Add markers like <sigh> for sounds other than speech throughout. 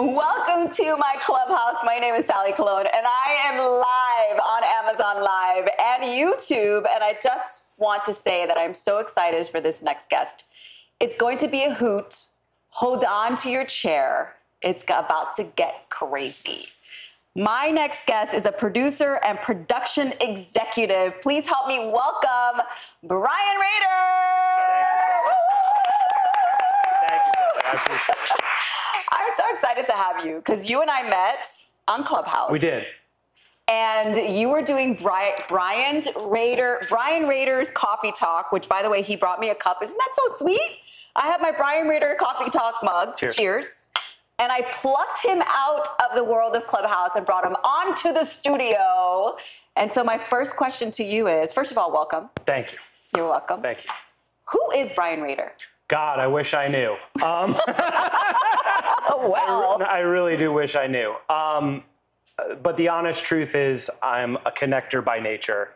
Welcome to my clubhouse. My name is Sally Colón, and I am live on Amazon Live and YouTube. And I just want to say that I'm so excited for this next guest. It's going to be a hoot. Hold on to your chair. It's about to get crazy. My next guest is a producer and production executive. Please help me welcome Brian Raider. Thank you, Sally. I appreciate it. I'm so excited to have you because you and I met on Clubhouse. We did. And you were doing Bri- Brian's Raider, Brian Raider's coffee talk, which by the way, he brought me a cup. Isn't that so sweet? I have my Brian Raider coffee talk mug. Cheers. Cheers. And I plucked him out of the world of Clubhouse and brought him onto the studio. And so my first question to you is, first of all, welcome. Thank you. You're welcome. Thank you. Who is Brian Raider? God, I wish I knew. Um, <laughs> Oh, well. I really do wish I knew. Um, but the honest truth is, I'm a connector by nature.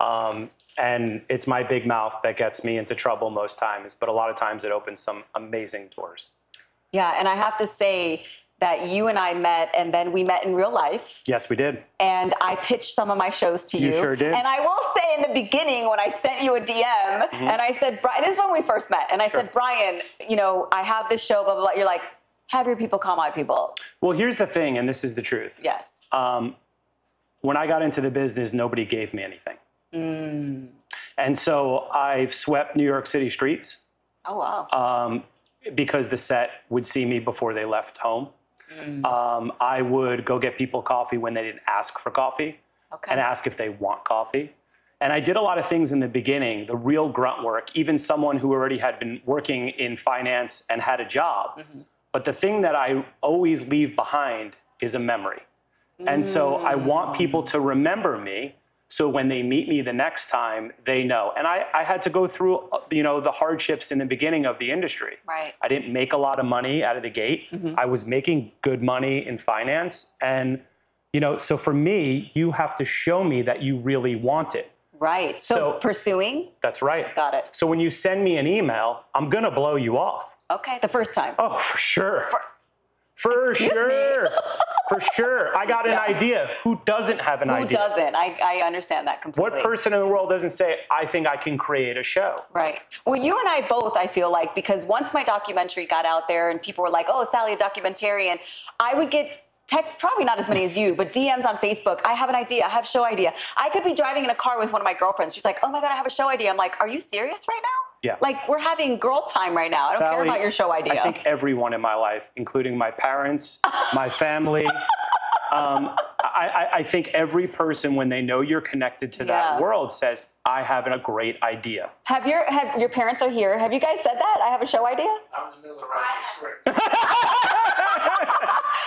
Um, and it's my big mouth that gets me into trouble most times. But a lot of times it opens some amazing doors. Yeah, and I have to say that you and I met, and then we met in real life. Yes, we did. and I pitched some of my shows to you. You sure did. And I will say in the beginning when I sent you a DM and I said, Brian, this is when we first met, and I Mm-hmm. Sure. said, Brian, you know, I have this show, blah, blah, blah. You're like, have your people call my people. Well, here's the thing, and this is the truth. Yes. um, when I got into the business, nobody gave me anything. Mm. And so I've swept New York City streets oh, wow. um, because the set would see me before they left home. Mm. Um, I would go get people coffee when they didn't ask for coffee okay. and ask if they want coffee. And I did a lot of things in the beginning, the real grunt work, even someone who already had been working in finance and had a job. Mm-hmm. But the thing that I always leave behind is a memory. And so I want people to remember me so when they meet me the next time, they know. And I, I had to go through, uh, you know, the hardships in the beginning of the industry. right. I didn't make a lot of money out of the gate. I was making good money in finance. And, you know, so for me, you have to show me that you really want it. Right. So, So- pursuing, That's right. got it. So when you send me an email, I'm going to blow you off. Okay. The first time. Oh, for sure. For, me. sure. <laughs> for sure. I got an Yeah. idea. Who doesn't have an Who idea? Who doesn't? I, I understand that completely. What person in the world doesn't say, I think I can create a show? Right. Well, you and I both, I feel like, because once my documentary got out there and people were like, oh, Sally, a documentarian, I would get text, probably not as many as you, but DMs on Facebook. I have an idea. I have a show idea. I could be driving in a car with one of my girlfriends. She's like, oh my God, I have a show idea. I'm like, are you serious right now? Yeah. Like, we're having girl time right now. I don't care about your show idea. I think everyone in my life, including my parents, <laughs> my family, um, I, I, I think every person, when they know you're connected to Yeah. that world, says, I have a great idea. have your have your parents are here? Have you guys said that? I have a show idea. I was in the middle of writing the script. <laughs>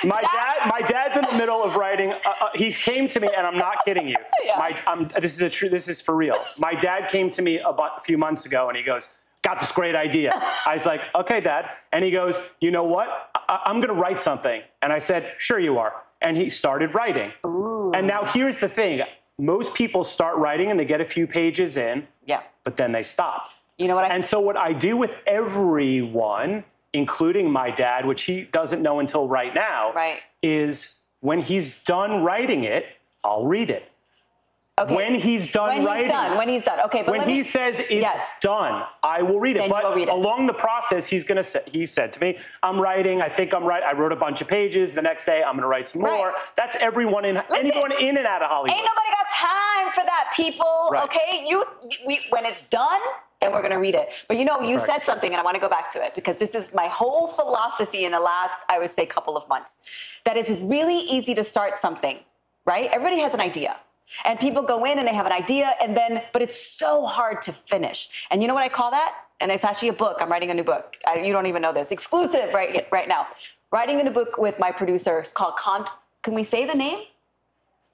My dad, my dad's in the middle of writing. Uh, uh, he came to me, and I'm not kidding you. <laughs> Yeah. My, um, this is a true. This is for real. My dad came to me about a few months ago, and he goes, "Got this great idea." <laughs> I was like, "Okay, Dad." And he goes, "You know what? I- I'm going to write something." And I said, "Sure, you are." And he started writing. Ooh. And now here's the thing: most people start writing, and they get a few pages in, Yeah. but then they stop. You know what I And so what I do with everyone, including my dad, which he doesn't know until right now, Right. is when he's done writing it, I'll read it. Okay. When he's done when writing he's done. When he's done. Okay. But when he me, says it's Yes. done, I will read it. Then but read it. along the process, he's gonna say, he said to me, I'm writing, I think I'm right. I wrote a bunch of pages. The next day I'm gonna write some Right. more. That's everyone in anyone in and out of Hollywood. Ain't nobody got time for that, people. Right. Okay, you we when it's done, we're gonna read it. But you know, you Correct. said something, and I want to go back to it because this is my whole philosophy in the last, I would say, couple of months. That it's really easy to start something, right? Everybody has an idea. And people go in and they have an idea, and then, but it's so hard to finish. And you know what I call that? And it's actually a book. I'm writing a new book. I, you don't even know this. Exclusive right right now. Writing a new book with my producer. It's called Con. Can we say the name?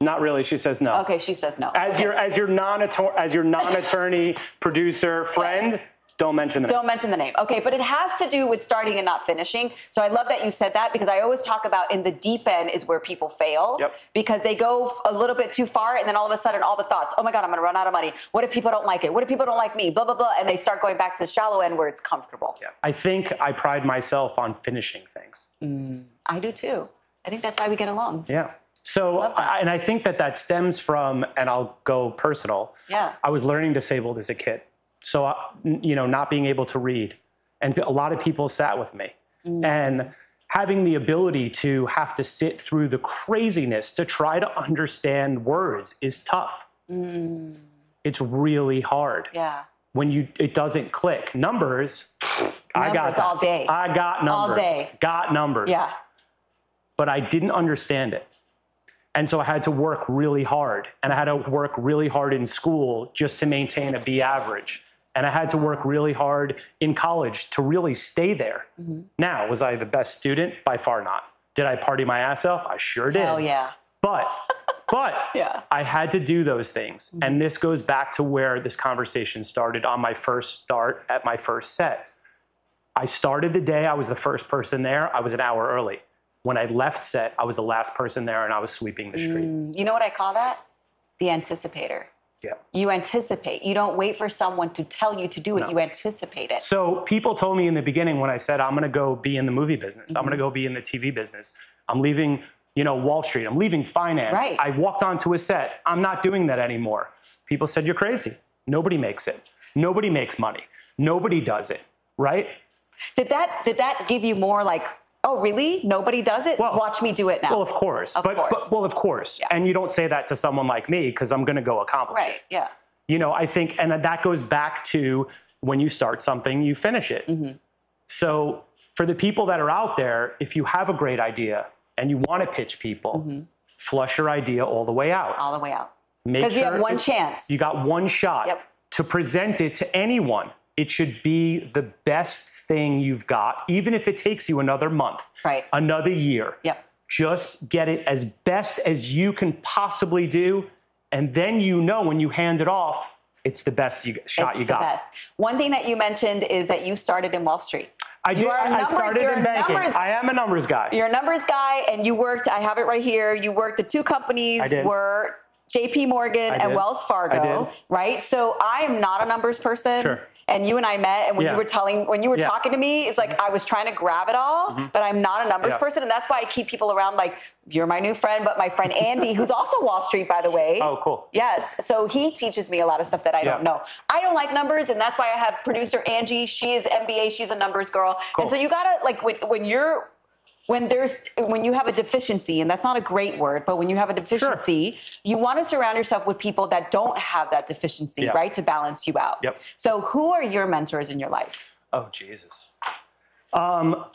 Not really. She says no. Okay, she says no. As Okay. your as your non as your non attorney <laughs> producer friend, Don't mention the name. Don't mention the name. Okay, but it has to do with starting and not finishing. So I love that you said that because I always talk about in the deep end is where people fail Yep. because they go a little bit too far and then all of a sudden all the thoughts, oh my God, I'm gonna run out of money. What if people don't like it? What if people don't like me? Blah, blah, blah. And they start going back to the shallow end where it's comfortable. Yeah. I think I pride myself on finishing things. Mm, I do too. I think that's why we get along. Yeah. So, I, and I think that that stems from, and I'll go personal. Yeah. I was learning disabled as a kid. So, uh, n- you know, not being able to read. And a lot of people sat with me. And having the ability to have to sit through the craziness to try to understand words is tough. It's really hard. Yeah. When you it doesn't click. Numbers, I got Numbers that. all day. I got numbers. day. Got numbers Yeah. but I didn't understand it. And so I had to work really hard. And I had to work really hard in school just to maintain a B average. And I had to work really hard in college to really stay there. Mm-hmm. Now, was I the best student? By far not. Did I party my ass off? I sure did. Oh, yeah. But, but <laughs> Yeah. Mm-hmm. I had to do those things. And this goes back to where this conversation started on my first start at my first set. I started the day, I was the first person there, I was an hour early. When I left set, I was the last person there and I was sweeping the street. You know what I call that? The anticipator. Yeah. You anticipate. You don't wait for someone to tell you to do it. No. You anticipate it. So people told me in the beginning when I said I'm going to go be in the movie business, I'm Mm-hmm. going to go be in the TV business. I'm leaving, you know, Wall Street. I'm leaving finance. Right. I walked onto a set. I'm not doing that anymore. People said you're crazy. Nobody makes it. Nobody makes money. Nobody does it, right? Did that did that give you more like, oh really? Nobody does it? Well- Watch me do it now. Well, of course. Of but, course. but well, of course. Yeah. And you don't say that to someone like me because I'm going to go accomplish it. right. Yeah. You know, I think, and that goes back to when you start something, you finish it. Mm-hmm. So, for the people that are out there, if you have a great idea and you want to pitch people, Mm-hmm. flush your idea all the way out. All the way out. Because you have one chance. You got one shot Yep. to present it to anyone. It should be the best thing you've got, even if it takes you another month, Right. another year Yep. just get it as best as you can possibly do and then you know when you hand it off it's the best you, shot it's you the got best. One thing that you mentioned is that you started in Wall Street. i did You are a i numbers- started in banking numbers- i am a numbers guy You're a numbers guy, and you worked. I have it right here. You worked at two companies. I did. Were J.P. Morgan and. Wells Fargo, right? So I am not a numbers person. Sure. And you and I met, and when Yeah. you were telling, when you were Yeah. Mm-hmm. talking to me, it's like I was trying to grab it all, but I'm not a numbers Yeah. person, and that's why I keep people around. Like you're my new friend, but my friend Andy, who's also Wall Street, by the way. oh cool Yes. So he teaches me a lot of stuff that I don't know. I don't like numbers, and that's why I have producer Angie. She is MBA. She's a numbers girl. Cool. And so you gotta like when, when you're when there's when you have a deficiency, and that's not a great word, but when you have a deficiency, you want to surround yourself with people that don't have that deficiency, Yeah. right, to balance you out. Yep. So who are your mentors in your life? oh jesus um,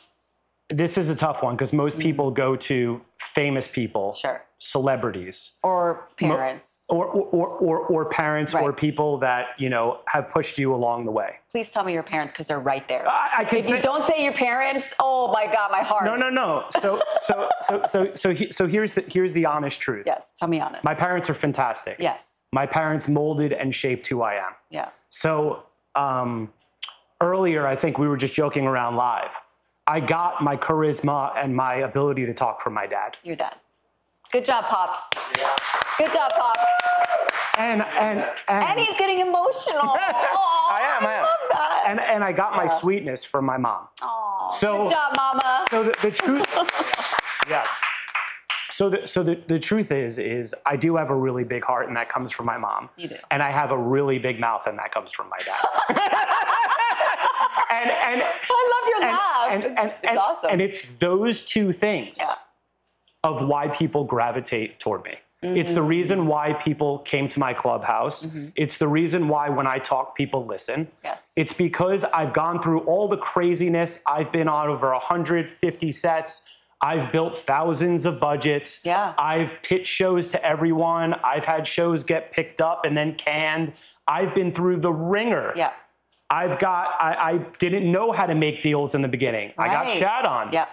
this is a tough one because most people go to famous people Mm. Sure. Celebrities Or parents. or, or, or, or parents or people that you know have pushed you along the way Please tell me your parents because they're right there. I, I can if say, you don't say your parents, oh my God, my heart. no no no so so so so so, he, so here's the here's the honest truth Yes. Tell me honest. my parents are fantastic yes. my parents molded and shaped who I am. Yeah. So um, earlier, I think we were just joking around live. I got my charisma and my ability to talk from my dad. Your dad. Good job, Pops. Good job, Pops. And and and, And he's getting emotional. <laughs> I am, I am. love that. and, and I got my sweetness from my mom. Aw, so- good job, Mama. So the, the truth, <laughs> yeah. So the so the, the truth is is I do have a really big heart, and that comes from my mom. You do. And I have a really big mouth, and that comes from my dad. <laughs> and and I love your and, laugh. and, it's and, it's and- awesome. And it's those two things Yeah. Of why people gravitate toward me. It's the Mm-hmm. reason why people came to my clubhouse. It's the reason why when I talk, people listen. Yes. It's because I've gone through all the craziness. I've been on over 150 sets. I've built thousands of budgets. Yeah. I've pitched shows to everyone. I've had shows get picked up and then canned. I've been through the ringer. yeah. I've got, I, I didn't know how to make deals in the beginning. I got Right. shat on. Yeah.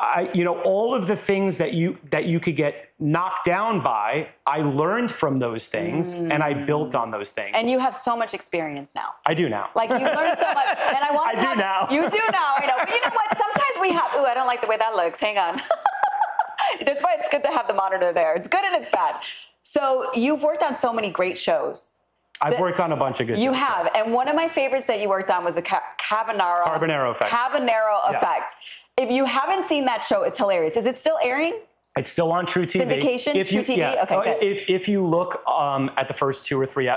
I, you know, all of the things that you that you could get knocked down by, I learned from those things, and I built mm. on those things. And you have so much experience now. I do now. Like you learned so much, <laughs> and I want I to do now. You do now, you know. But you know what? Sometimes we have. Ooh, I don't like the way that looks. Hang on. <laughs> That's why it's good to have the monitor there. It's good and it's bad. So you've worked on so many great shows. I've worked on a bunch of good. You shows. have, and one of my favorites that you worked on was the Ca- Cabanero Carbonaro Effect. Carbonaro Yeah. Effect. If you haven't seen that show, it's hilarious. Is it still airing? It's still on truTV. Syndication, If you, truTV? Yeah, Okay, uh, good. If if you look um, at the first two or three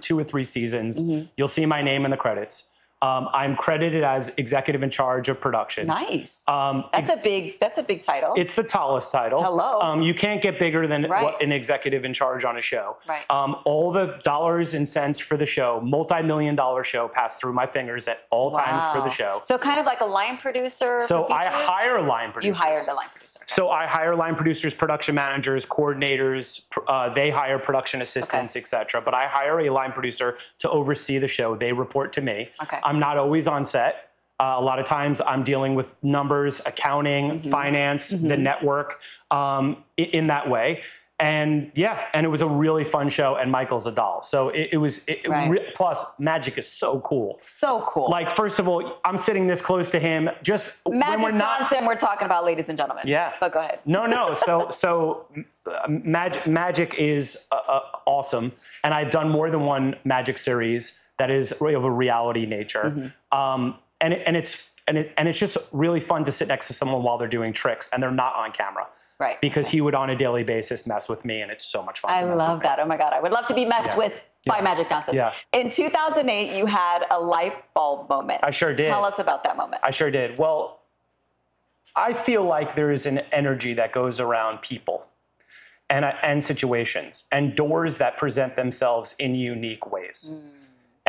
two or three seasons, Mm-hmm. you'll see my name in the credits. Um, I'm credited as executive in charge of production. Nice. Um, that's a big. That's a big title. It's the tallest title. Hello. Um, you can't get bigger than Right. what an executive in charge on a show. Right. Um, all the dollars and cents for the show, multi-million dollar show, pass through my fingers at all times for the show. So kind of like a line producer. So I hire line producers. You hired the line producer. Okay. So I hire line producers, production managers, coordinators. Uh, they hire production assistants, etc. But I hire a line producer to oversee the show. They report to me. Okay. I'm not always on set. Uh, a lot of times I'm dealing with numbers, accounting, Mm-hmm. finance, the network um, i- in that way. And yeah, and it was a really fun show. And Michael's a doll, so it, it was. It, Right. plus, magic is so cool. so cool. Like, first of all, I'm sitting this close to him. Just when Magic we're not Johnson, we're talking about, ladies and gentlemen. Yeah. But go ahead. no, no. So, so uh, magic, magic is uh, uh, awesome, and I've done more than one magic series that is really of a reality nature. Mm-hmm. Um, and it, and it's and it and it's just really fun to sit next to someone while they're doing tricks and they're not on camera Right. because he would on a daily basis mess with me, and it's so much fun. I love with me. that. Oh my God. I would love to be messed Yeah. with by Magic Johnson. Yeah. In 2008, you had a light bulb moment. I sure did. Tell us about that moment. I sure did. Well, I feel like there is an energy that goes around people and, uh, and situations and doors that present themselves in unique ways.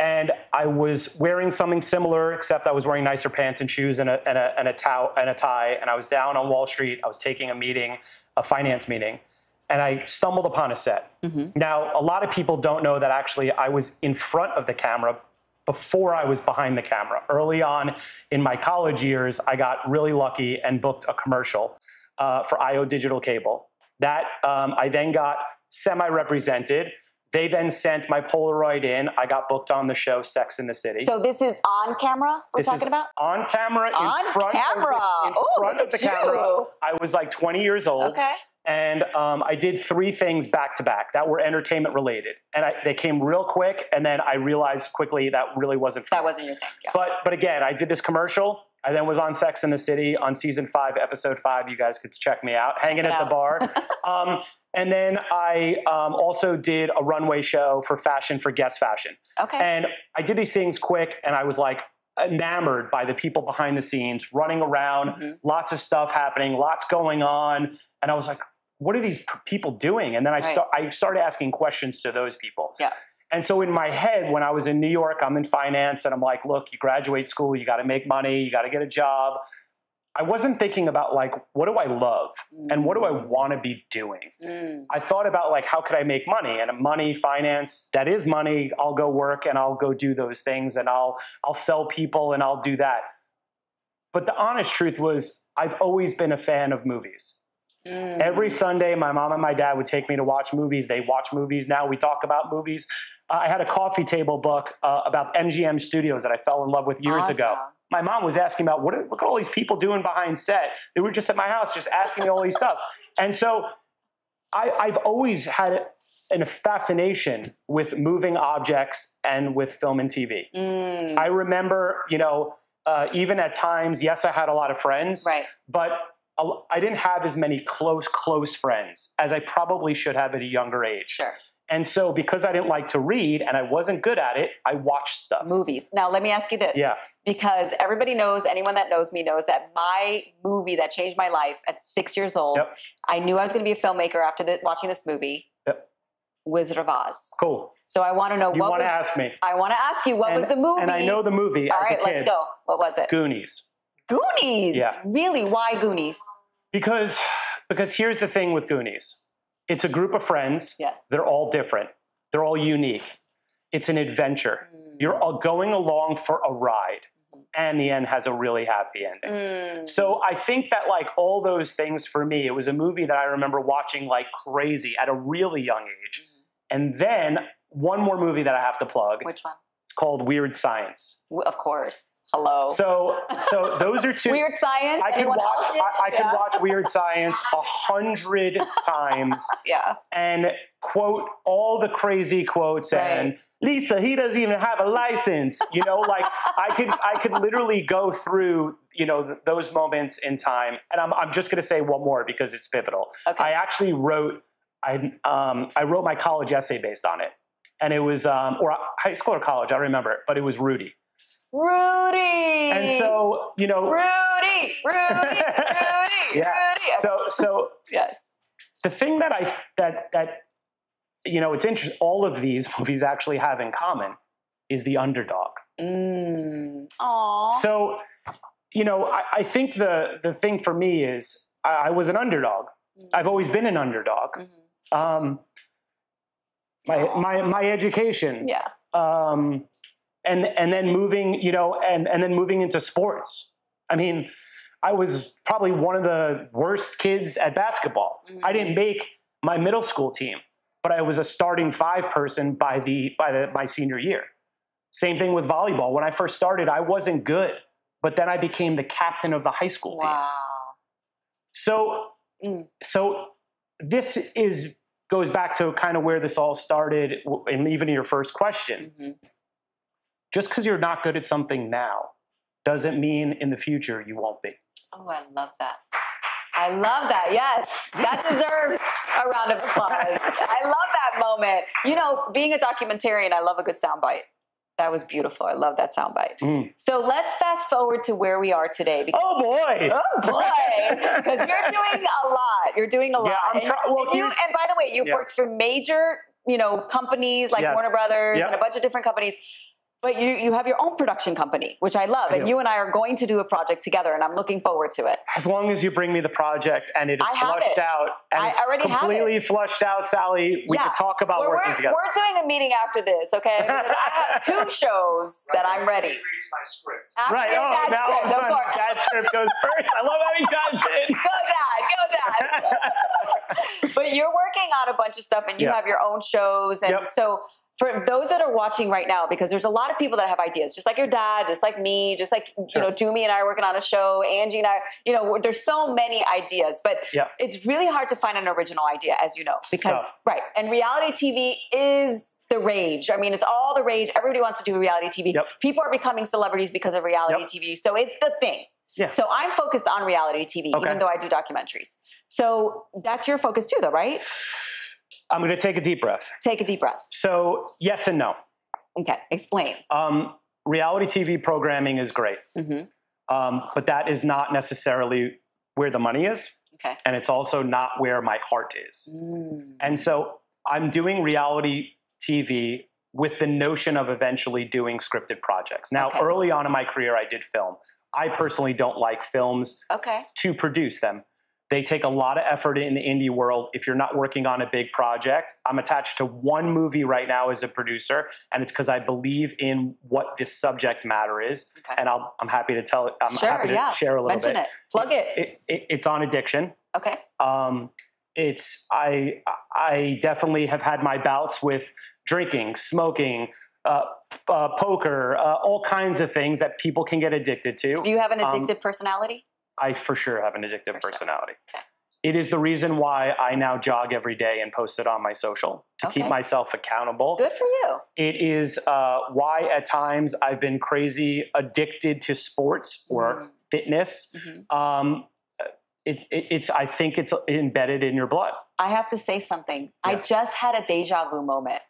And I was wearing something similar, except I was wearing nicer pants and shoes and a, and, a, and, a tow- and a tie. And I was down on Wall Street. I was taking a meeting, a finance meeting, and I stumbled upon a set. Now, a lot of people don't know that actually I was in front of the camera before I was behind the camera. Early on in my college years, I got really lucky and booked a commercial uh, for IO Digital Cable. That um, I then got semi represented. They then sent my Polaroid in. I got booked on the show Sex in the City. So this is on camera we're This talking about? on camera in On front camera. of the, in Ooh, front of the at camera. I was like 20 years old Okay. and um, I did three things back to back that were entertainment related, and I, they came real quick. And then I realized quickly that really wasn't. That me. wasn't your thing. Yeah. But but again, I did this commercial. I then was on Sex in the City on season five, episode five. You guys could check me out, hanging it at the bar. <laughs> um, and then I um, also did a runway show for fashion for Guess Fashion. okay. And I did these things quick, and I was like enamored by the people behind the scenes, running around, Mhm. lots of stuff happening, lots going on, and I was like, "What are these people doing?" And then I Right. start, I started asking questions to those people. Yeah. And so in my head, when I was in New York, I'm in finance, and I'm like, "Look, you graduate school, you got to make money, you got to get a job." I wasn't thinking about like, what do I love and what do I want to be doing? Mm. I thought about like how could I make money and money finance that is money I'll go work and I'll go do those things and I'll I'll sell people and I'll do that. But the honest truth was I've always been a fan of movies. Mm. Every Sunday my mom and my dad would take me to watch movies. They watch movies now. We talk about movies. Uh, I had a coffee table book uh, about MGM Studios that I fell in love with years ago Awesome. My mom was asking about what are, look at all these people doing behind set. They were just at my house, just asking me all these stuff. And so I, I've always had a fascination with moving objects and with film and TV. Mm. I remember, you know, uh, even at times, yes, I had a lot of friends, Right. but I didn't have as many close, close friends as I probably should have at a younger age. Sure. And so, because I didn't like to read and I wasn't good at it, I watched stuff. Movies. Now, let me ask you this. Yeah. Because everybody knows, anyone that knows me knows that my movie that changed my life at six years old, Yep. I knew I was going to be a filmmaker after the, watching this movie, Yep. Wizard of Oz. Cool. So I want to know You what want was. to ask me? I want to ask you what was the movie? And I know the movie All as right, a kid. let's go. What was it? Goonies. Goonies. Yeah. Really? Why Goonies? Because because here's the thing with Goonies. It's a group of friends. Yes. They're all different. They're all unique. It's an adventure. Mm. You're all going along for a ride. Mhm. and the end has a really happy ending. Mm. So I think that like all those things for me, it was a movie that I remember watching like crazy at a really young age. And then one more movie that I have to plug. Which one? Called Weird Science. Of course. Hello. So so those are <laughs> two. Weird Science. I could watch. I, I could watch Weird Science a hundred <laughs> times Yeah. and quote all the crazy quotes and Lisa, he doesn't even have a license. You know, like I could I could literally go through you know th- those moments in time. And I'm I'm just gonna say one more because it's pivotal. Okay. I actually wrote I um I wrote my college essay based on it. And it was um or high school or college, I don't remember, but it was Rudy. Rudy. And so, you know, Rudy, Rudy, Rudy, <laughs> Yeah. Rudy. so so <laughs> yes. the thing that I that that you know it's interesting. All of these <laughs> movies actually have in common is the underdog. Mm. Aw. So you know I, I think the the thing for me is I, I was an underdog. I've always been an underdog. Mhm. Um, my my my education. Yeah. Um, and and then moving you know and and then moving into sports. I mean. I was probably one of the worst kids at basketball. I Mhm. didn't make my middle school team, but I was a starting five person by the by the, my senior year. Same thing with volleyball. When I first started, I wasn't good, but then I became the captain of the high school team. Wow. So Mm. so this is goes back to kind of where this all started, and even your first question. Mhm. Just because you're not good at something now doesn't mean in the future you won't be. Oh, I love that. I love that. Yes, that deserves a round of applause. I love that moment. You know, being a documentarian, I love a good soundbite. That was beautiful. I love that soundbite. Mm. So let's fast forward to where we are today. Because, Oh boy! <laughs> oh boy, because you're doing a lot. You're doing a lot. Yeah, and, try- well, and you, and by the way, you've Yeah. worked for major, you know, companies like Yes. Warner Brothers Yep. and a bunch of different companies. But you, you have your own production company, which I love. I and do. you and I are going to do a project together, and I'm looking forward to it. As long as you bring me the project and it is I have flushed it. out and I it's already have it. completely flushed out, Sally, we Yeah. can talk about We're, working we're, together. we're doing a meeting after this, okay? <laughs> Because I have two shows that I'm ready. Reads my script. After right. Oh, that now all of a script, sudden that script goes first. I love how he chimes in. Go that, go that. <laughs> but you're working on a bunch of stuff and you Yeah. have your own shows. And Yep. so for those that are watching right now, because there's a lot of people that have ideas, just like your dad, just like me, just like, Sure. you know, Jumi and I are working on a show, Angie and I, you know, there's so many ideas, but Yeah. it's really hard to find an original idea, as you know, because, tough. right. And reality TV is the rage. I mean, it's all the rage. Everybody wants to do reality TV. Yep. People are becoming celebrities because of reality Yep. TV. So it's the thing. Yeah. So I'm focused on reality TV, Okay. even though I do documentaries. So that's your focus too, though, right? I'm going to take a deep breath. Take a deep breath. So, yes and no. Okay, explain. Um, reality TV programming is great, hmm um, but that is not necessarily where the money is, Okay. and it's also not where my heart is. Mm. And so I'm doing reality TV with the notion of eventually doing scripted projects. Now, Okay. early on in my career, I did film. I personally don't like films Okay. to produce them. They take a lot of effort in the indie world. If you're not working on a big project, I'm attached to one movie right now as a producer, and it's because I believe in what this subject matter is. Okay. And I'll, I'm happy to tell. I'm Sure, happy to yeah. share a little Mention bit. it. Plug it. It, it. It's on addiction. Okay. Um, it's I I definitely have had my bouts with drinking, smoking, uh, uh, poker, uh, all kinds of things that people can get addicted to. Do you have an Um, addictive personality? I for sure have an addictive Personality. personality. Okay. It is the reason why I now jog every day and post it on my social to Okay. keep myself accountable. Good for you. It is uh, why at times I've been crazy addicted to sports or Mm. fitness. Mhm. Um, it, it, it's I think it's embedded in your blood. I have to say something. I just had a deja vu moment.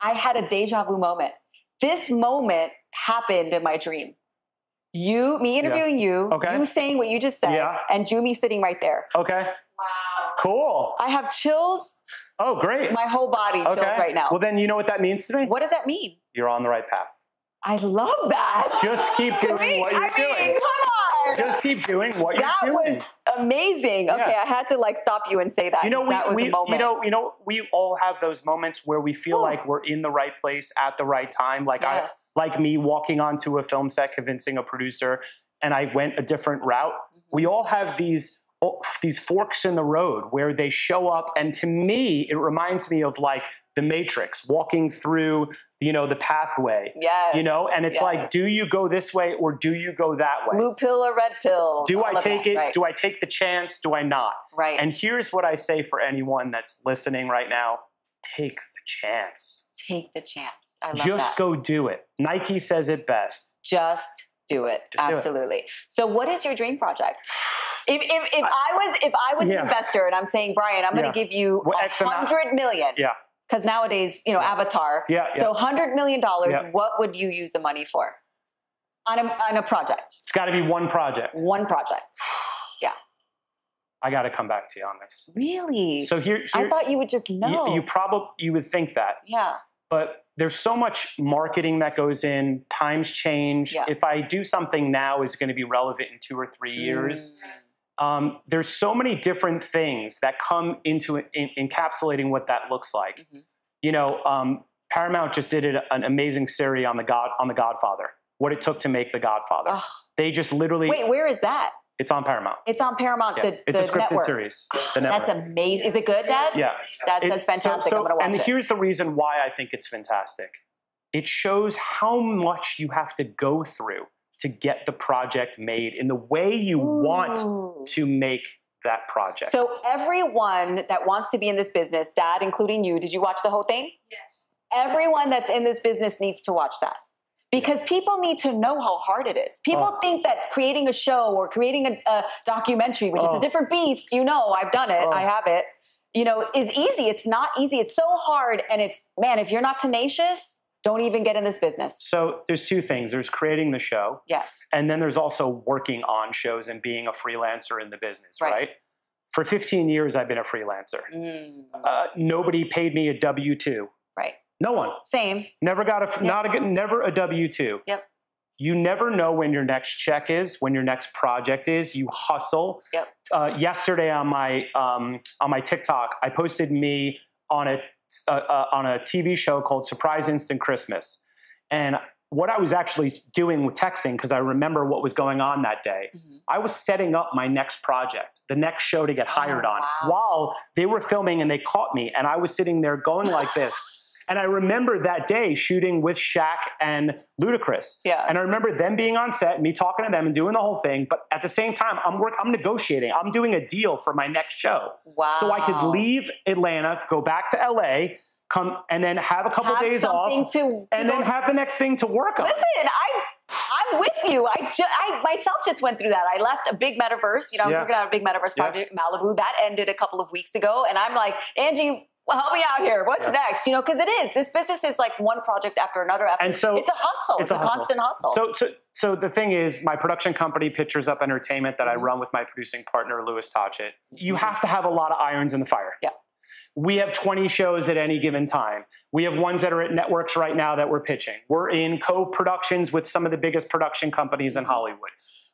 I, had a deja vu moment. This moment happened in my dream. You, me interviewing you, Okay. you saying what you just said, Yeah. and Jumi sitting right there. Okay. Wow. Cool. I have chills. Oh, great. My whole body chills okay. right now. Well, then you know what that means to me? what does that mean? You're on the right path. I love that. Just keep doing what you're I mean, doing. Just keep doing what you're doing. that was amazing. Okay, Yeah. I had to like stop you and say that. you know, we, that was we a moment. you know, you know, we all have those moments where we feel Whew. like we're in the right place at the right time. Like yes. I, like me walking onto a film set, convincing a producer, and I went a different route. Mhm. We all have these oh, these forks in the road where they show up, and to me, it reminds me of like the Matrix, walking through, you know, the pathway. yes. You know, and it's like, do you go this way or do you go that way? blue pill or red pill? do I take that, it? Right. Do I take the chance? Do I not? right. And here's what I say for anyone that's listening right now take the chance. take the chance. I love Just that. go do it. Nike says it best. Just do it. Just do it. Absolutely. So, what is your dream project? If, if, if I was if I was Yeah. an investor and I'm saying Brian, I'm going to give you a hundred million. Yeah. Because nowadays, you know, Yeah. Avatar. Yeah, yeah. So, hundred million dollars. Yeah. What would you use the money for? On a on a project, it's got to be one project. one project. <sighs> Yeah. I got to come back to you on this. Really? So here, I thought you would just know. you, you probably you would think that, yeah. but there's so much marketing that goes in. Times change. Yeah. If I do something now, is going to be relevant in two or three years. Mm. Um, there's so many different things that come into in, encapsulating what that looks like. Mhm. You know, um, Paramount just did an amazing series on the God on the Godfather. What it took to make the Godfather. Ugh. They just literally. Wait, where is that? It's on Paramount. It's on Paramount. Yeah. The, it's the a scripted network. series. The network. That's amazing. Is it good, Dad? yeah. That's, that's fantastic. so- I'm going to watch and it. here's the reason why I think it's fantastic. It shows how much you have to go through to get the project made in the way you want to make that project. So everyone that wants to be in this business, Dad, including you, did you watch the whole thing? Yes. Everyone that's in this business needs to watch that. Because people need to know how hard it is. People Oh. think that creating a show or creating a, a documentary, which is Oh. a different beast, you know, I've done it, Oh. I have it, you know, is easy. It's not easy. It's so hard. And it's, man, if you're not tenacious, don't even get in this business. So there's two things. There's creating the show, Yes. and then there's also working on shows and being a freelancer in the business, Right. right? For 15 years, I've been a freelancer. Mm, Uh, nobody paid me a W two. right. No one. Same. Never got a not a good- never a W two. Yep. You never know when your next check is, when your next project is. You hustle. Yep. Uh, yesterday on my um, on my TikTok, I posted me on a uh, uh, on a TV show called Surprise Instant Christmas, and what I was actually doing with texting because I remember what was going on that day. Mhm. I was setting up my next project, the next show to get hired Oh, on, wow. while they were filming and they caught me, and I was sitting there going like this. <laughs> And I remember that day shooting with Shaq and Ludacris. Yeah. And I remember them being on set, me talking to them and doing the whole thing. But at the same time, I'm work, I'm negotiating. I'm doing a deal for my next show, Wow. so I could leave Atlanta, go back to LA, come and then have a couple have days off, to, to and then have the next thing to work on. Listen, I I'm with you. I just I myself just went through that. I left a big metaverse. You know, I was Yeah. working on a big metaverse Yeah. project in Malibu. That ended a couple of weeks ago, and I'm like, Angie. Well, help me out here. What's Yeah. next? You know, because it is. This business is like one project after another. After And so it's a hustle. It's, it's a hustle. constant hustle. So, so, so the thing is, my production company, Pictures Up Entertainment, that Mhm. I run with my producing partner, Louis Tochet, you have to have a lot of irons in the fire. Yeah. We have 20 shows at any given time. We have ones that are at networks right now that we're pitching. We're in co-productions with some of the biggest production companies in Mhm. Hollywood.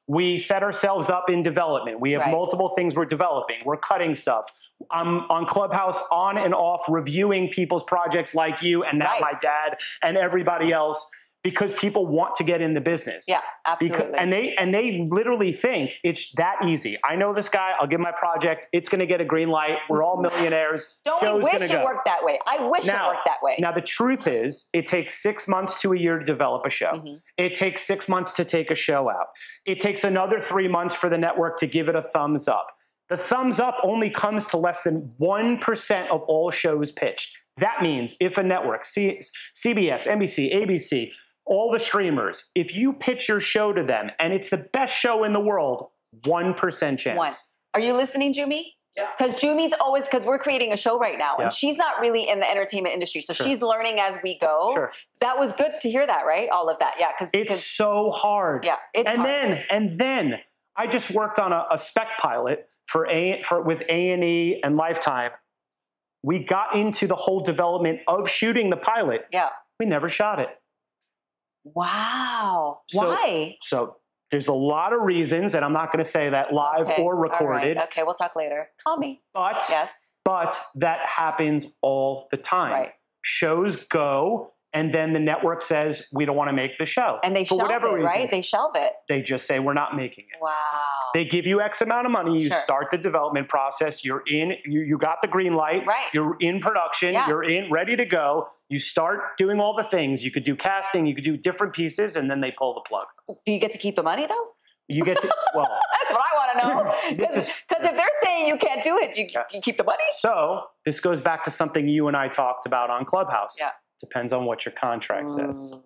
We set ourselves up in development. We have Right. multiple things we're developing. We're cutting stuff. I'm on Clubhouse on and off reviewing people's projects like you and now Right. my dad and everybody else because people want to get in the business. yeah, absolutely. Because, and they and they literally think it's that easy. I know this guy. I'll give my project. It's going to get a green light. We're all millionaires. Don't we wish it go. worked that way? I wish Now- it worked that way. Now the truth is, it takes six months to a year to develop a show. Mhm. It takes six months to take a show out. It takes another three months for the network to give it a thumbs up. The thumbs up only comes to less than 1% of all shows pitched. That means if a network, C- CBS, NBC, ABC, all the streamers, if you pitch your show to them and it's the best show in the world, 1% chance. One. Are you listening, Jumi? Yeah. Because Jumi's always because we're creating a show right now, Yeah. and she's not really in the entertainment industry, so Sure. she's learning as we go. Sure. That was good to hear that, right? All of that, yeah. Because It's so hard. yeah, it's and hard. then and then I just worked on a, a spec pilot for a for with A and E and Lifetime. We got into the whole development of shooting the pilot. yeah. We never shot it. Wow. So- Why? So There's a lot of reasons, and I'm not going to say that live Okay, or all right, recorded, Okay, we'll talk later. Call me. but Yes. but that happens all the time. Right. Shows go, and then the network says we don't want to make the show, And they for shelve whatever it, reason. right? They shelve it. They just say we're not making it. Wow. They give you X amount of money. You Sure. start the development process. You're in. You, you got the green light. Right. You're in production. Yeah. You're in, ready to go. You start doing all the things. You could do casting. You could do different pieces, and then they pull the plug. Do you get to keep the money though? You get to <laughs> well. That's what I want to know. <laughs> Because if they're saying you can't do it, do you, Yeah. you keep the money? So this goes back to something you and I talked about on Clubhouse. Yeah. Depends on what your contract says. Mm.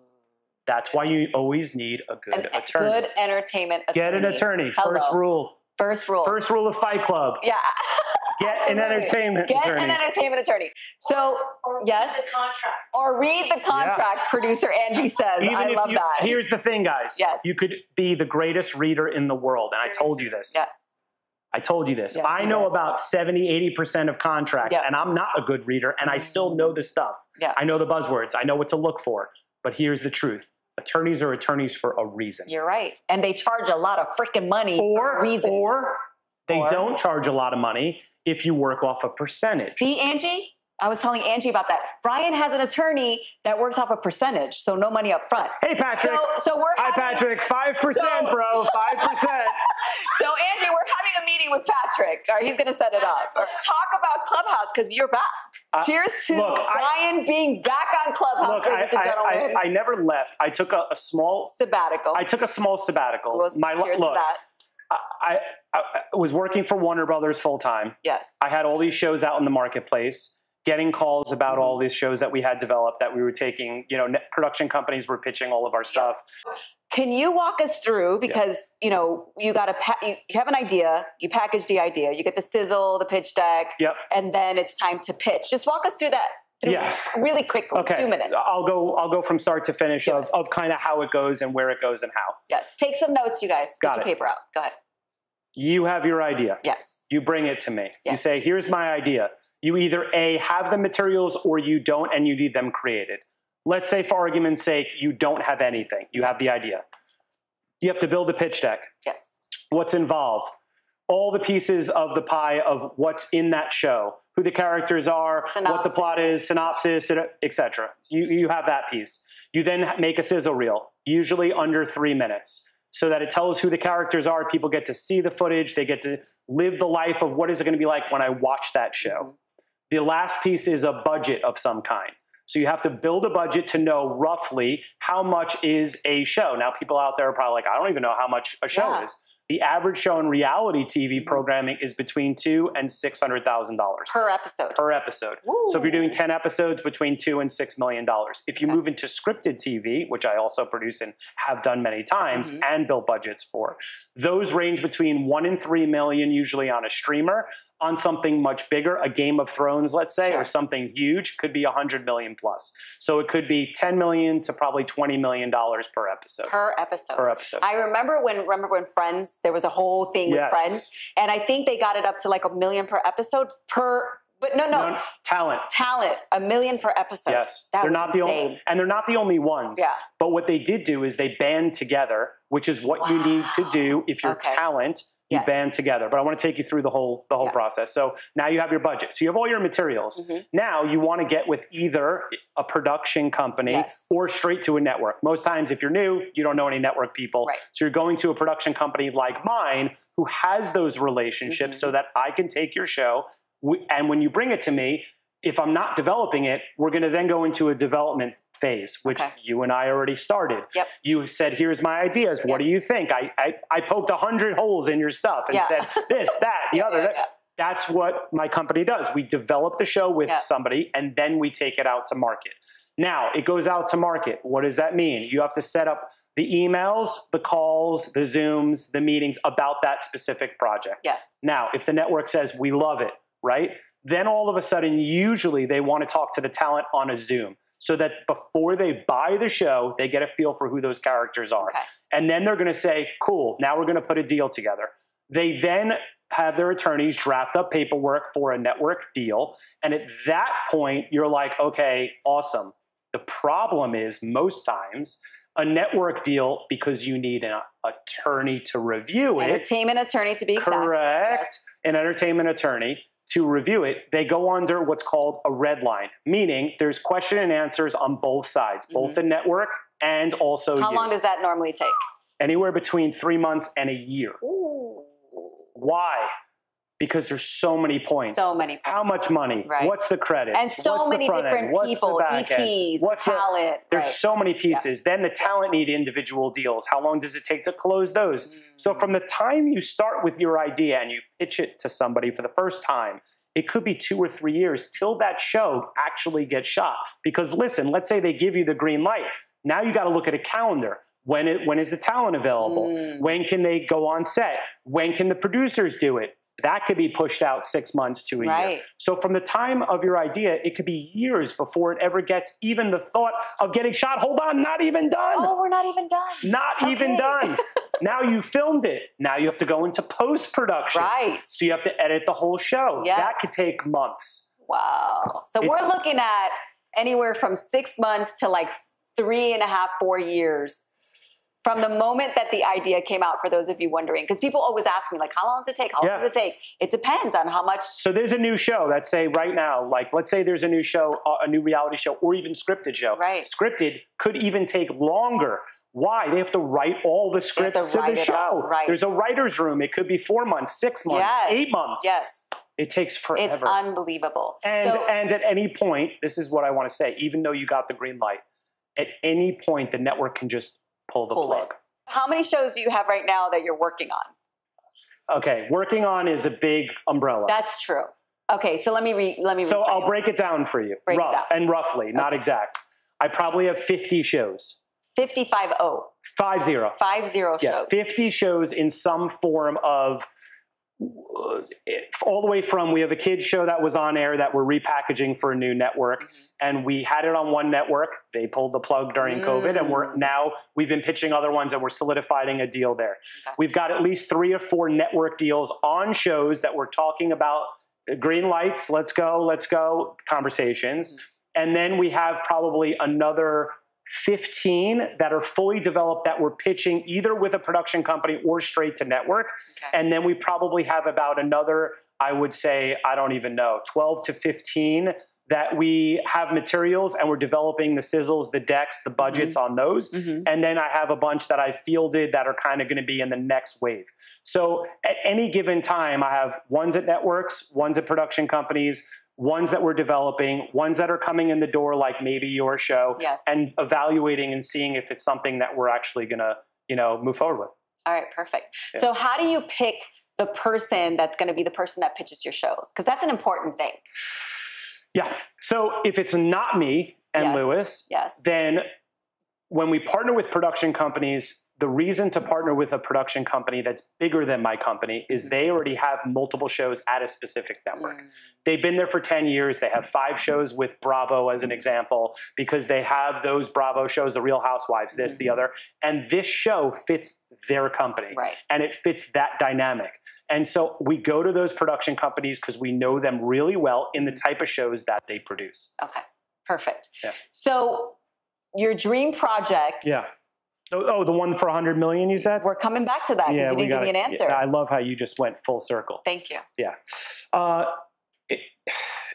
That's why you always need a good An attorney. good entertainment attorney. Get an attorney. Hello. First rule. First rule. First rule of Fight Club. Yeah. <laughs> Get an Absolutely. entertainment Get attorney. an entertainment attorney. So, Or Yes. the contract. or read the contract, producer Angie says. Even I love you, that. Here's the thing, guys. Yes. You could be the greatest reader in the world. And I told you this. yes. I told you this. Yes, I you know did. about 70, 80% of contracts, Yep. and I'm not a good reader, and I still know the stuff. Yeah. I know the buzzwords. I know what to look for. But here's the truth attorneys are attorneys for a reason. You're right. And they charge a lot of freaking money for or, a reason. or they Or- don't charge a lot of money if you work off a percentage. See, Angie? I was telling Angie about that. Brian has an attorney that works off a percentage, so no money up front. hey, Patrick. So, so we're Hi, having, Patrick. 5%, So- bro. 5%. <laughs> So Angie, we're having a meeting with Patrick. All right, he's going to set it up. Let's talk about Clubhouse because you're back. Uh, Cheers to look, I- being back on Clubhouse, Look, I, ladies and I, gentlemen. I, I never left. I took a, a small. Sabbatical. I took a small sabbatical. Was- My cheers look, to that. I was working for Warner Brothers full time. Yes. I had all these shows out in the marketplace, getting calls about all these shows that we had developed that we were taking. You know, production companies were pitching all of our stuff. Can you walk us through because you know you got a pa- you, you have an idea, you package the idea, you get the sizzle, the pitch deck, Yep. and then it's time to pitch. Just walk us through that through Yeah. really quickly, Okay. two minutes. I'll go. I'll go from start to finish Do of, it. of kind of how it goes and where it goes and how. yes, take some notes, you guys. Get Got your it. paper out. Go ahead. You have your idea. Yes. You bring it to me. You say, "Here's my idea." You either a have the materials or you don't, and you need them created. Let's say, for argument's sake, you don't have anything. You have the idea. You have to build a pitch deck. yes. what's involved, all the pieces of the pie of what's in that show, who the characters are, what the plot is, synopsis, etc. You you have that piece. You then make a sizzle reel, usually under three minutes, so that it tells who the characters are. People get to see the footage. They get to live the life of what is it going to be like when I watch that show. Mm-hmm. The last piece is a budget of some kind. So you have to build a budget to know roughly how much is a show. Now, people out there are probably like, I don't even know how much a show Yeah. is. The average show in reality TV Mhm. programming is between two and six hundred thousand dollars Per episode. per episode. So if you're doing 10 episodes, between two and six million dollars. If you Okay. move into scripted TV, which I also produce and have done many times Mhm. and built budgets for, those range between one and three million usually on a streamer. On something much bigger, a Game of Thrones, let's say, Sure. or something huge, could be a hundred million plus. So it could be 10 million to probably 20 million dollars per episode. per episode. Per episode. I remember when remember when Friends there was a whole thing with Yes. Friends, and I think they got it up to like a million per episode per. But no, no, No, talent. talent a million per episode. yes, that they're was not the only, and they're not the only ones. Yeah, But what they did do is they band together, which is what you need to do if you're Okay. talent. You Yes. band together. But I want to take you through the whole the whole Yeah. process. So now you have your budget. So you have all your materials. Mhm. Now you want to get with either a production company Yes. or straight to a network. Most times, if you're new, you don't know any network people. Right. So you're going to a production company like mine who has those relationships Mhm. so that I can take your show. And when you bring it to me, if I'm not developing it, we're going to then go into a development phase, which Okay. you and I already started. Yep. You said, "Here's my ideas. What Yep. do you think?" I I, I poked a hundred holes in your stuff and Yeah. said this, <laughs> that, the Yeah, other. yeah, that. That's what my company does. We develop the show with Yeah. somebody, and then we take it out to market. Now it goes out to market. What does that mean? You have to set up the emails, the calls, the Zooms, the meetings about that specific project. Yes. Now, if the network says we love it, right? Then all of a sudden, usually they want to talk to the talent on a Zoom so that before they buy the show, they get a feel for who those characters are. Okay. And then they're going to say, cool, now we're going to put a deal together. They then have their attorneys draft up paperwork for a network deal. And at that point, you're like, okay, awesome. The problem is most times, a network deal because you need an attorney to review it. Entertainment attorney to be exact. Correct. Yes. An entertainment attorney to review it. They go under what's called a red line, meaning there's question and answers on both sides, both the network and also Mm-hmm. How you. long does that normally take? Anywhere between three months and a year. Ooh. Why? Because there's so many points. So many points. How much money? Right. What's the credit? And so What's the many different What's the people. EPs, What's the- talent. There's right. so many pieces. Then the talent need individual deals. How long does it take to close those? So Mm. from the time you start with your idea and you pitch it to somebody for the first time, it could be two or three years till that show actually gets shot. Because listen, let's say they give you the green light. Now you got to look at a calendar. When, it, when is the talent available? Mm. When can they go on set? When can the producers do it? That could be pushed out six months to a year. Right. So from the time of your idea, it could be years before it ever gets even the thought of getting shot. Hold on, not even done. Oh, we're not even done. Not even done. <laughs> now you filmed it. Now you have to go into post production. Right. So you have to edit the whole show. Yes. That could take months. Wow. So we're looking at anywhere from six months to like three and a half, four years from the moment that the idea came out, for those of you wondering. Because people always ask me, like, how long does it take? How long Yeah. does it take? It depends on how much. So there's a new show that say right now, like let's say there's a new show, a new reality show, or even scripted show. Right. Scripted could even take longer. Why? They have to write all the scripts to to, the show. right. There's a writer's room. It could be four months, six months, yes. eight months. Yes. It takes forever. It's unbelievable. And So- and at any point, this is what I want to say. Even though you got the green light, at any point the network can just pull the Pull it. plug. how many shows do you have right now that you're working on? Okay, working on is a big umbrella. That's true. Okay, so let me re, let me. so. I'll break it down for you, Break it rough and roughly, not Okay. exact. I probably have 50 shows, 55 0, five zero. 5 0 Yeah, shows. 50 shows in some form of it- all the way from we have a kids show that was on air that we're repackaging for a new network Mhm. and we had it on one network they pulled the plug during covid and we're Mm. now we've been pitching other ones and we're solidifying a deal there Okay. we've got at least three or four network deals on shows that we're talking about uh, green lights let's go let's go conversations Mm-hmm. and then we have probably another 15 that are fully developed that we're pitching either with a production company or straight to network Okay. and then we probably have about another i would say i don't even know 12 to 15 that we have materials and we're developing the sizzles the decks the budgets on those Mhm. and then i have a bunch that i fielded that are kind of going to be in the next wave so at any given time i have ones at networks ones at production companies ones that we're developing ones that are coming in the door like maybe your show Yes. and evaluating and seeing if it's something that we're actually going to you know move forward with All right, perfect. Yeah. So, how do you pick the person that's going to be the person that pitches your shows? Because that's an important thing. Yeah. So if it's not me and Yes. Lewis, Yes. then when we partner with production companies, the reason to partner with a production company that's bigger than my company is mm-hmm. they already have multiple shows at a specific network. Mm. They've been there for 10 years. They have five shows with Bravo as an mm. example because they have those Bravo shows, The Real Housewives, this, the mm-hmm. other. And this show fits their company Right. and it fits that dynamic. And so we go to those production companies because we know them really well in the mm-hmm. type of shows that they produce. Okay. Perfect. Yeah. So, your dream project. Oh, oh, the one for 100 million you said? We're coming back to that because you we didn't give me an answer. yeah, I love how you just went full circle. Thank you. Yeah. Uh, it,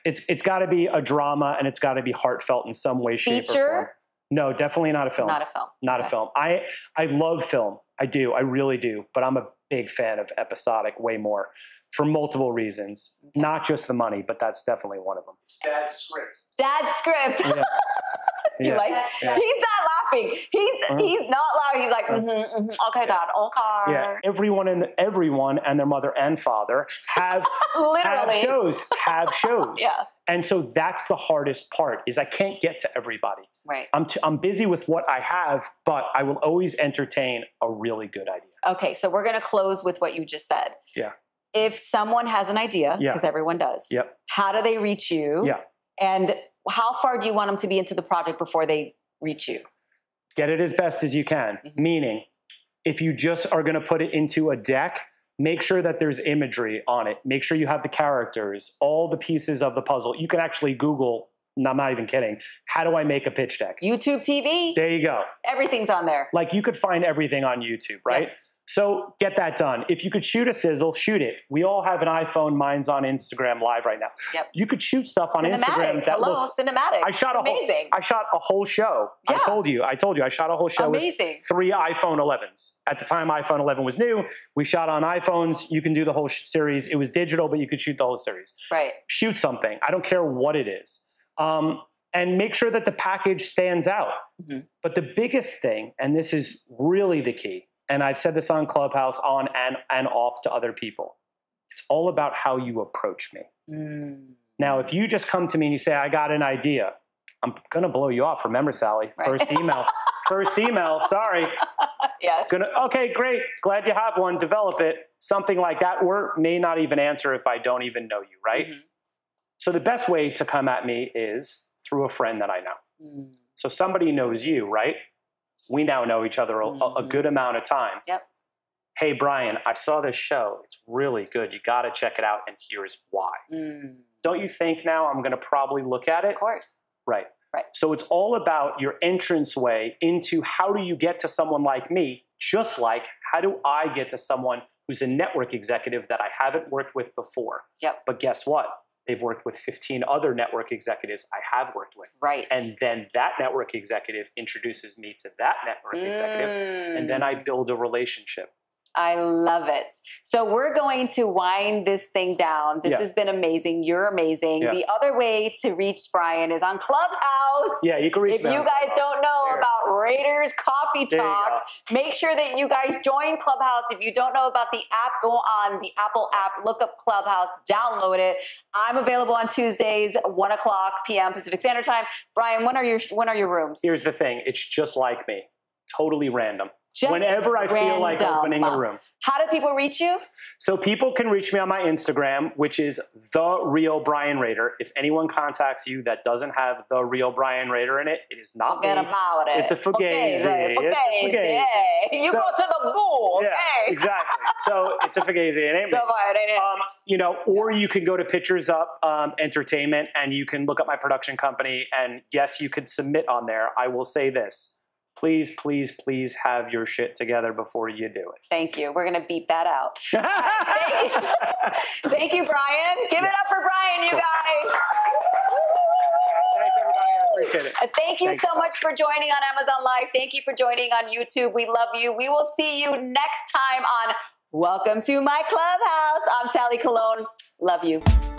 it's it's got to be a drama and it's got to be heartfelt in some way, shape, or Feature? form. No, definitely not a film. Not a film. Not a film. I I love film. I do. I really do. But I'm a big fan of episodic way more for multiple reasons. Okay. Not just the money, but that's definitely one of them. It's dad's script. Dad's script. Yeah. <laughs> you Yeah. like? Yeah. He's not laughing. He's Uh-huh. he's not laughing. He's like, mm-hmm, mm-hmm. okay, Dad, okay. Yeah, everyone and everyone and their mother and father have <laughs> have Literally. shows, have <laughs> shows. Yeah. And so that's the hardest part is I can't get to everybody. Right. I'm, t- I'm busy with what I have, but I will always entertain a really good idea. Okay, so we're going to close with what you just said. Yeah. If someone has an idea, Yeah. because everyone does, Yep. how do they reach you? Yeah. And how far do you want them to be into the project before they reach you? Get it as best as you can. Mhm. Meaning, if you just are going to put it into a deck, make sure that there's imagery on it. Make sure you have the characters, all the pieces of the puzzle. You can actually Google no, I'm not even kidding. How do I make a pitch deck? YouTube TV, There you go. everything's on there. Like you could find everything on YouTube, right? So get that done. If you could shoot a sizzle, shoot it. We all have an iPhone. Mine's on Instagram Live right now. Yep. You could shoot stuff on cinematic. Instagram that Hello, looks. cinematic. I shot a whole. amazing. I shot a whole show. Yeah. I told you. I told you. I shot a whole show Amazing. with three iPhone 11s. At the time, iPhone 11 was new. We shot on iPhones. You can do the whole sh- series. It was digital, but you could shoot the whole series. right. Shoot something. I don't care what it is. Um, and make sure that the package stands out. Mhm. But the biggest thing, and this is really the key, and I've said this on Clubhouse, on and, and off to other people, it's all about how you approach me. Mm. Now, if you just come to me and you say, I got an idea, I'm going to blow you off. Remember, Sally, Right. first email. <laughs> first email, sorry. Yes. Gonna, okay, great. Glad you have one. Develop it. Something like that, or may not even answer if I don't even know you, right? Mhm. So the best way to come at me is through a friend that I know. Mm. So somebody knows you, right? We now know each other a, a Mhm. good amount of time. Yep. Hey, Brian, I saw this show. It's really good. You got to check it out, and here's why. Mm. Don't you think now I'm going to probably look at it? Of course. Right. Right. So it's all about your entrance way into how do you get to someone like me, just like how do I get to someone who's a network executive that I haven't worked with before. Yep. But guess what? They've worked with 15 other network executives I have worked with. Right. And then that network executive introduces me to that network executive, and then I Mm. build a relationship. I love it. So we're going to wind this thing down. This Yeah. has been amazing. You're amazing. Yeah. The other way to reach Brian is on Clubhouse. Yeah, you can reach If you guys don't know There. about Raiders Coffee Talk, make sure that you guys join Clubhouse. If you don't know about the app, go on the Apple app, look up Clubhouse, download it. I'm available on Tuesdays, one o'clock p.m. Pacific Standard Time. Brian, when are your when are your rooms? Here's the thing it's just like me, totally random. Just Whenever I feel like opening a room. How do people reach you? So people can reach me on my Instagram, which is the real Brian Raider. If anyone contacts you that doesn't have the real Brian Raider in it, it is not Forget me. about it. It's a fugazi. Fugazi. Fugazi. you So- go to the Google. Yeah, okay. <laughs> exactly. So it's a fugazi. It ain't me. So it ain't it. Um, you know, or you can go to Pictures Up um, Entertainment and you can look up my production company. And yes, you could submit on there. I will say this: please, please, please have your shit together before you do it. Thank you. We're gonna beep that out. it. Thank you. Thank you, Brian. Give it up for Brian, you guys. Thanks, everybody. I appreciate it. Uh, thank you Thanks. so much for joining on Amazon Live. Thank you for joining on YouTube. We love you. We will see you next time on Welcome to My Clubhouse. I'm Sally Colón. Love you.